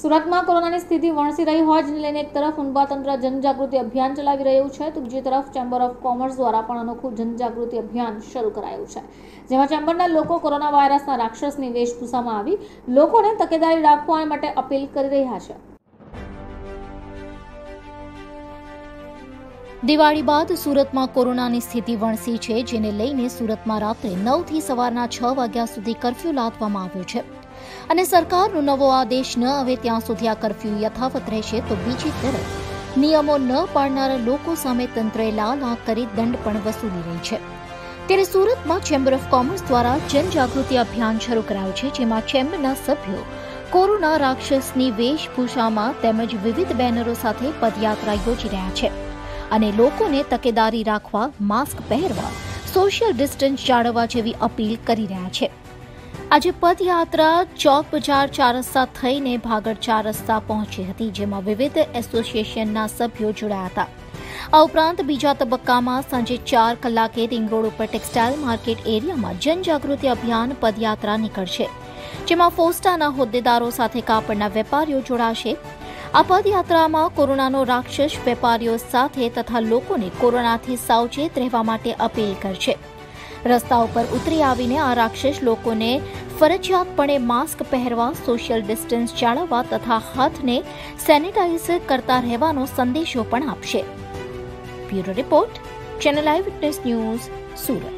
સુરતમાં કોરોનાની સ્થિતિ વણસી રહી હોય જેને લઈને એક તરફ ઉનબા તંત્ર જનજાગૃતિ અભિયાન ચલાવી રહ્યું છે, તો બીજી તરફ ચેમ્બર ઓફ કોમર્સ દ્વારા પણ અનોખું જનજાગૃતિ અભિયાન શરૂ કરાયું છે. જેમાં ચેમ્બરના લોકો કોરોના વાયરસના રાક્ષસની વેશભૂષામાં આવી, લોકોને તકેદારી રાખવા માટે અપીલ કરી રહ્યા છે. દિવાળી બાદ સુરતમાં કોરોનાની સ્થિતિ વણસી છે, જેને લઈને સુરતમાં રાત્રે નવથી સવારના છ વાગ્યા સુધી કરફ્યુ લાદવામાં આવ્યો છે. અને સરકારનો નવો આદેશ ન આવે ત્યાં સુધી આ કરફ્યુ યથાવત રહેશે તો બીજી તરફ નિયમો ન પાળનારા લોકો સામે તંત્રએ લાલ આંખ કરી દંડ પણ વસૂલી રહી છે. ત્યારે સુરતમાં ચેમ્બર ઓફ કોમર્સ દ્વારા જનજાગૃતિ અભિયાન શરૂ કરાયું છે, જેમાં ચેમ્બરના સભ્યો કોરોના રાક્ષસની વેશભૂષામાં તેમજ વિવિધ બેનરો સાથે પદયાત્રા યોજી રહ્યા છે અને લોકોને તકેદારી રાખવા, માસ્ક પહેરવા સોશિયલ ડિસ્ટન્સ જાળવવા જેવી અપીલ કરી રહ્યા છે. આજે પદયાત્રા, ચોક બજાર ચાર રસ્તા થઈને ભાગળ ચાર રસ્તા પહોંચી હતી, જેમાં વિવિધ એસોસિએશનના સભ્યો જોડાયા હતા. આ ઉપરાંત બીજા તબક્કામાં સાંજે ચાર કલાકે રિંગ રોડ ઉપર ટેક્સટાઇલ માર્કેટ એરિયામાં જનજાગૃતિ અભિયાન પદયાત્રા નીકળશે, જેમાં ફોસ્ટાના હોદ્દેદારો સાથે કાપડના વેપારીઓ જોડાશે. આ પદયાત્રામાં કોરોનાનો રાક્ષસ વેપારીઓ સાથે તથા લોકોને કોરોનાથી સાવચેત રહેવા માટે અપીલ કરશે. રસ્તા ઉપર ઉતરી આવીને આ રાક્ષસ લોકોને ફરજિયાતપણે માસ્ક પહેરવા સોશિયલ ડિસ્ટન્સ જાળવવા તથા હાથને સેનિટાઇઝ કરતા રહેવાનો સંદેશો પણ આપશે. Bureau report channel I witness news Surat.